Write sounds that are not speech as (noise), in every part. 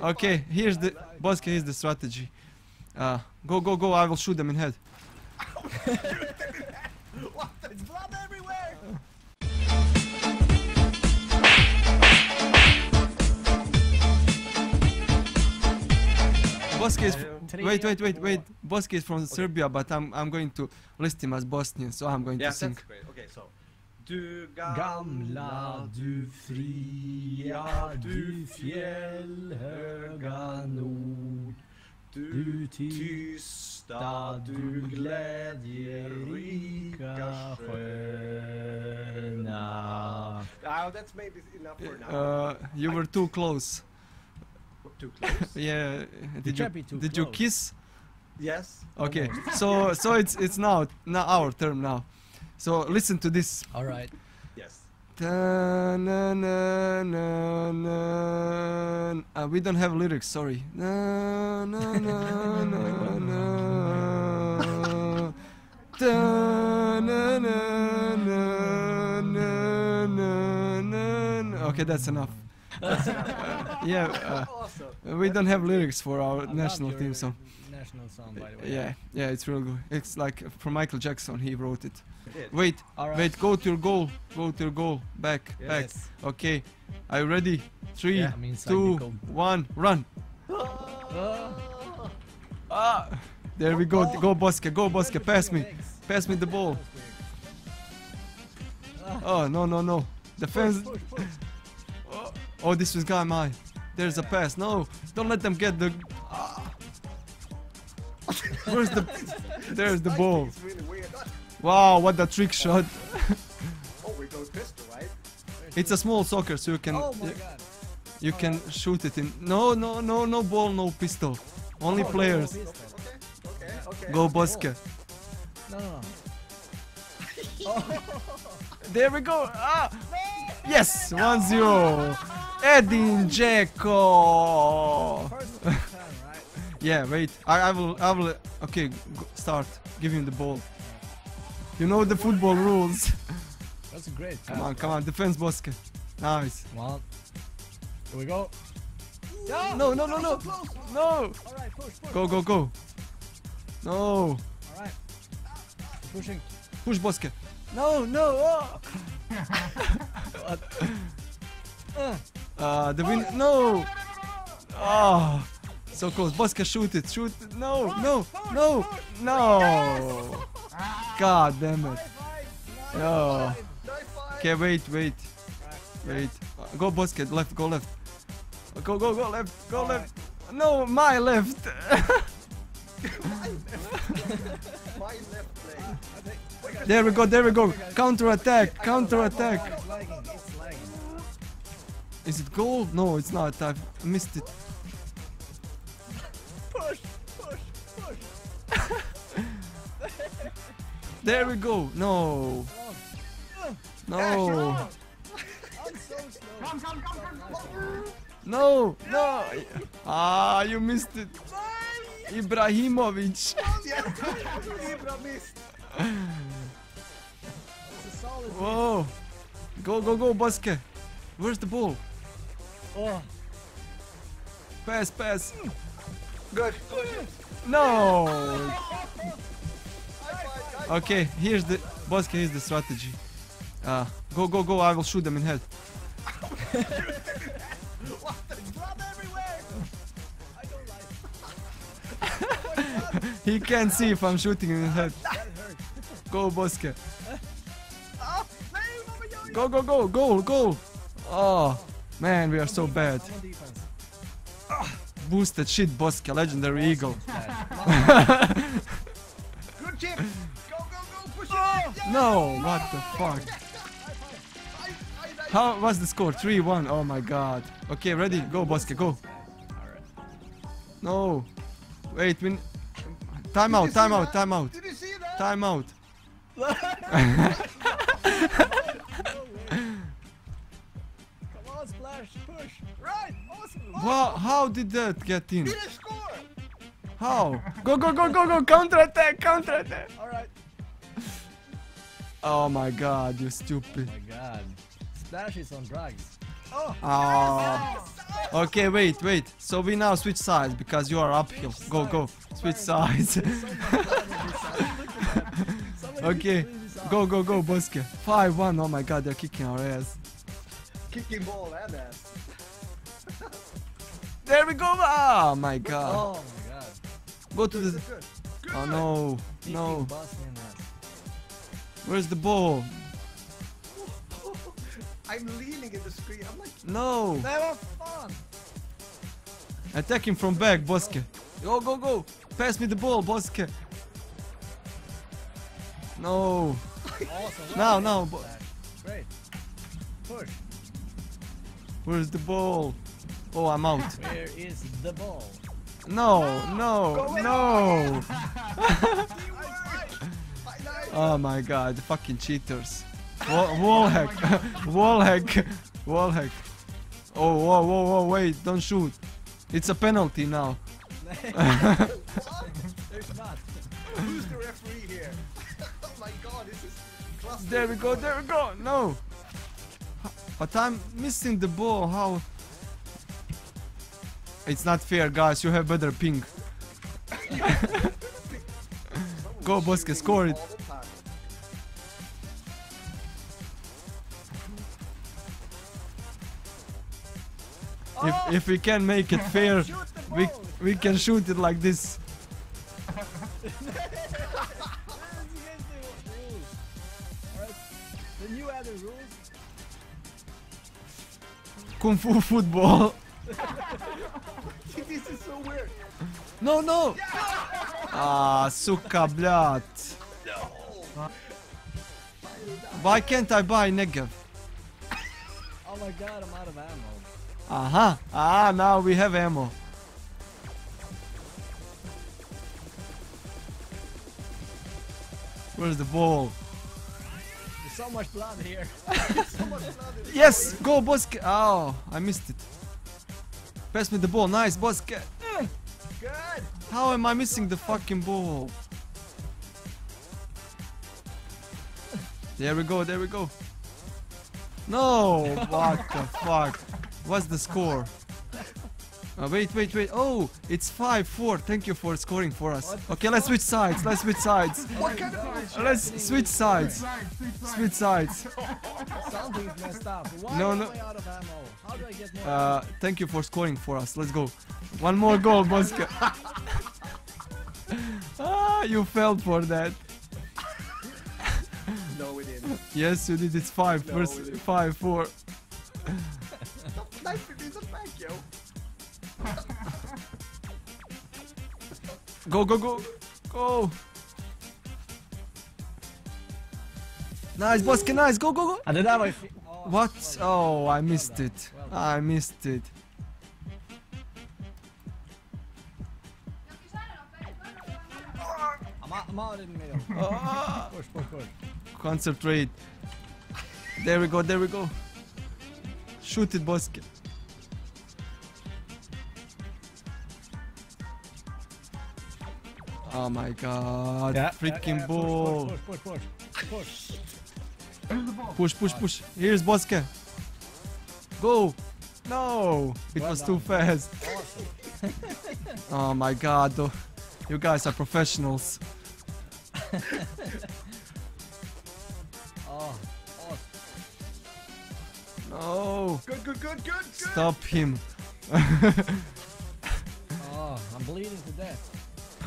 Okay, here's the Boske. Here's the strategy. Uh, go, go, go! I will shoot them in head. what? It's blood everywhere. Is. Wait, wait, wait, wait. Boske is from Serbia, but I'm I'm going to list him as Bosnian, so I'm going Yeah, to sing. that's great. Okay, so. Du Gamla, du fria, du fjällhöga nord. Du tysta, du glädjerika sköna. Oh, that's maybe enough for now. Uh, you were too close. Too close. (laughs) Yeah. Did you can't be you kiss? yes. Okay. So so it's it's now now our turn now. So listen to this. All right. Yes. Ta na na na na. Uh, we don't have lyrics. Sorry. Na na na na na. Ta na na na na na na. na. Okay, that's enough. Uh, (laughs) yeah, uh, awesome. we don't have lyrics for our I national theme song. National song, by the way. Yeah, yeah, it's real good. It's like from Michael Jackson. He wrote it. It. Wait, right. wait. Go to your goal. Go to your goal. Back, back. Okay. Are you ready? Three, Yeah, two, one, run. Oh. Ah, there we go. Oh. Go Boske. Go Boske. Where Pass me. Pass me the ball. Ah. Oh no no no. Defense. Oh, oh, this was guy mine. There's a pass. No, don't let them get the. Ah. Where's the? (laughs) There's the ball. It's really weird. Wow, what a trick shot. (laughs) Oh, we go pistol, right? It's a small soccer, so you can Oh my you, god. you can shoot it in. No no no no ball, no pistol. Only Oh, players. no pistol. Okay, okay. Go no, no. (laughs) There we go. Ah. Yes, 1-0. Edin Dzeko. First time, right? (laughs) Yeah, wait. I, I will. I will. Okay, go, start. Give him the ball. You know the football rules. That's a great. come on, come on. Defense, Boske. Nice. One. Here we go. No, no, no, no, no. All right, push, push. Go, go, go. No. All right. Pushing. Push Boske. No, no. Oh. (laughs) (laughs) What? Uh, Uh, the win. No. Oh. So close. Boske, shoot it. Shoot. No, no, no, no. God damn it. Oh. Okay, wait, wait, wait. Uh, go Boske, left, go left. Go, go, go left, go left. No, my left. My left leg. there we go, there we go. Counter attack, counter attack. Is it gold? No, it's not. I've missed it. (laughs) Push, push, push. (laughs) There we go. No, no, I'm so (laughs) slow. Come, come, come, come. no, no. Ah, you missed it. Ibrahimovic. Ibra missed. It's a solid. Whoa. Go, go, go, Boske. Where's the ball? Oh. Pass, pass. Good. No. High five, guys. Okay, here's the Boske. Here's the strategy. Uh, go, go, go. I will shoot them in head. What? There's (laughs) blood everywhere. I don't like He can't see if I'm shooting him in head. that hurt. Go, Boske. Ah, nej, vad gör jag? Go, go, go. Goal, goal. Oh, man, we are so bad. On defense. Boosted shit, Boske. Legendary eagle. Good chip. Go, go, go. Push it. Oh, yeah. No, what the fuck? How was the score? 3-1. Oh my god. Okay, ready? Go, Boske, go. No. Wait, win. Time out, time out, time out. Did you see that? Time out. (laughs) (laughs) Come on, splash, push. Right. Awesome. Wow, how did that get in? Did it score? How? Go, go, go, go, go. Counter attack, counter attack. All right. Oh my god, you Oh stupid. my god. Splash is on drugs. Oh. Ah. Okay, wait, wait. So we now switch sides because you are uphill. Go, go. Switch sides. (laughs) okay. Go, go, go, Boske. 5-1. Oh my god, they're kicking our ass. Kicking ball and ass. (laughs) There we go. Oh my god. Oh my god. Go to the... Good. Oh no. Kicking No. Where's the ball? (laughs) I'm leaning in the screen. I'm like, No. Never fun. Attack him from back, Boske. Go, go, go. Pass me the ball, Boske. No. Awesome. (laughs) Now, now. Where's the ball? Oh, I'm out. Where is the ball? No, no, no. (laughs) Oh my god, fucking cheaters. Wall, wall hack. (laughs) wall hack. Wall hack. Oh, whoa, whoa, whoa, wait, don't shoot. It's a penalty now. There's not. who's the referee here? (laughs) oh my god, this is cluster. There we go, there we go. No. But I'm missing the ball. How? It's not fair, guys. You have better ping. (laughs) Go, Boske, score it. If if we can make it fair, we we can shoot it like this. Kung Fu Football. this is so weird. No, no! Ah, suka, blat. Why can't I buy Negev? Oh my god, I'm out of ammo. Aha! Uh -huh. Ah, now we have ammo. Where's the ball? So much blood here. (laughs) So much blood in Yes, go Boske. Oh, I missed it. Pass me the ball. Nice, Boske. Mm, good. How am I missing the fucking ball? There we go, there we go. No, (laughs) what the fuck? What's the score? Uh, wait, wait, wait. Oh, it's 5-4. Thank you for scoring for us. Okay, let's switch sides. Let's switch sides. What kind of Let's switch sides. Switch sides. Something's messed up. Why No, am no. I out of ammo? How do I get more Uh, thank you for scoring for us. Let's go. One more goal, Boska. (laughs) ah, you fell for that. No, we didn't. Yes, you did. It's 5 no, versus 5-4. Stop knifing me in the back, yo. Go, go, go, go. Nice, Boska, nice. Go, go, go. I det där var ju... fi- Oh, What? Oh, I missed it. I missed it. I'm out, in the middle. (laughs) Ah, Push, push, push. concentrate. There we go, there we go. Shoot it, Boska. Oh my god, freaking ball. Push, push, push, push. push. Push, push, push. Here's Bosca. Go. No, it Well was too fast. Awesome. Oh my god, you guys are professionals. (laughs) Oh, awesome. No, Good, good, good, good, good. stop him. (laughs) Oh, I'm bleeding to death.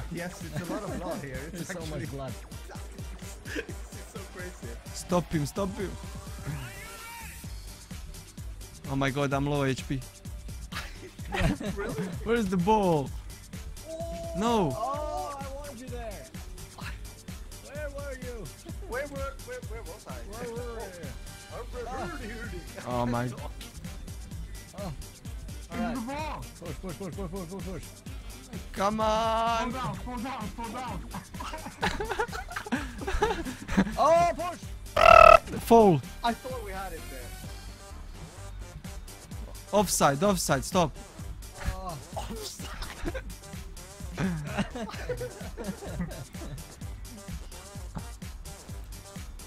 (laughs) Yes, it's a lot of blood here. It's (laughs) There's so much blood. (laughs) it's so crazy. Stop him, stop him. Oh my god, I'm low HP. Really? Where's the ball? Oh, no. Oh, I wanted you there. Where were you? Where, where, where, where was I? Where were you? Oh, ah. Oh my. Oh. Alright. Push, push, push, push, push, push, push. Come on. (laughs) Oh, push! Fall. I thought we had it there. Offside, offside, stop. Oh, (laughs)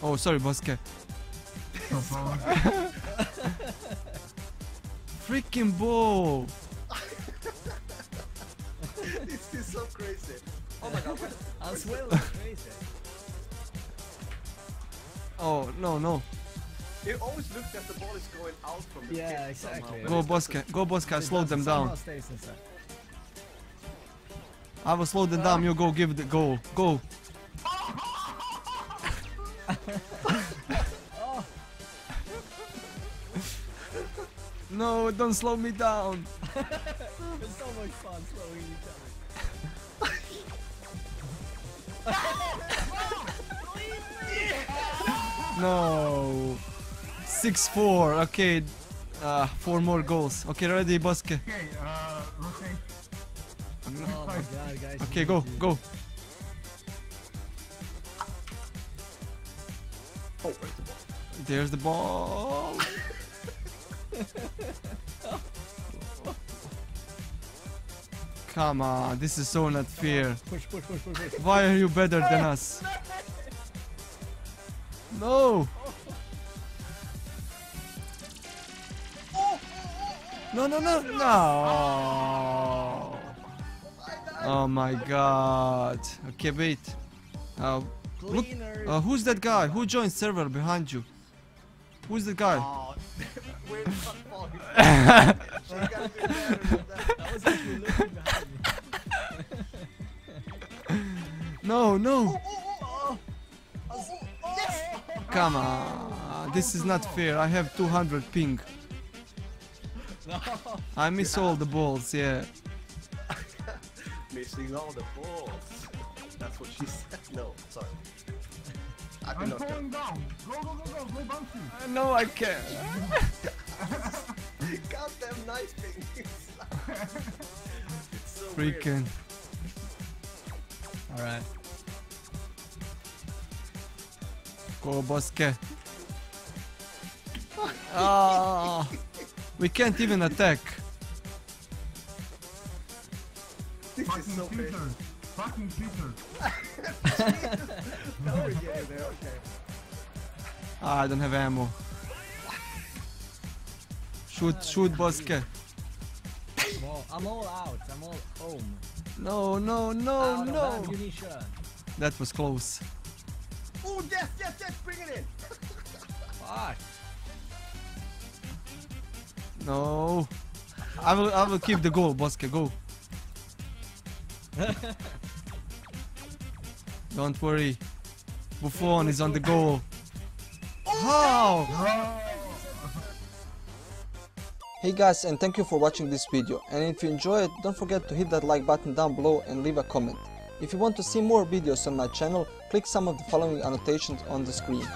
Oh, sorry, Boske. (laughs) freaking ball. This is so crazy. Oh my god, where's, (laughs) As where's well as crazy. Oh, no, no. It always looks that the ball is going out from the Yeah, pit exactly. somehow. Go, Boska. Go, Boska. It Slow does- them down. I will slow them down. You go give the goal. Go. (laughs) No, don't slow me down. (laughs) It's so much fun slowing each No. 6-4. Okay. Uh, four more goals. Okay, ready, Boske. Okay, uh, rotate. Oh my god, guys. Okay, go, need go. Oh, where's the ball? There's the ball. (laughs) Come on, this is so not fair. Push, push, push, push, push. Why are you better than us? No! No, no, no, no! Oh my god. Okay, wait. Uh, look, uh, who's that guy? Who joined server behind you? Who's the guy? Oh, (laughs) where's the ball? You gotta do better than that. Was actually looking behind No, no! Come on. This is not fair. I have 200 ping. (laughs) I miss all the balls, yeah. (laughs) Missing all the balls. That's what she said. No, sorry. I I'm not falling down. Go, go, go, go, go, bouncy. Uh, no, I can't. (laughs) Goddamn nice thing. it's so. Freaking. Alright. Go, Boske. (laughs) Ah, we can't even attack. This is Fucking so crazy. Peter. Fucking Peter. Now we're there, okay. Ah, I don't have ammo. Shoot, shoot, Boske. I'm all, I'm all out. I'm all home. No, no, no, out no. That was close. Oh, yes, yes, yes, bring it in. Fuck. No. I will, I will keep the goal, Boske. Go. (laughs) Don't worry. Buffon is on the goal. Oh, How? Hey guys and thank you for watching this video and if you enjoy it don't forget to hit that like button down below and leave a comment. If you want to see more videos on my channel click some of the following annotations on the screen.